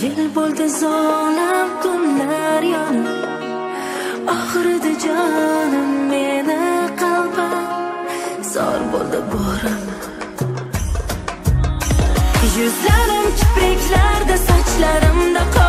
zil bo'ldi zolim kunlar yonib oxirida jonim meni qalba zor bo'ldi bo'rim. Yuzlarim kipriklarda sochlarimda qor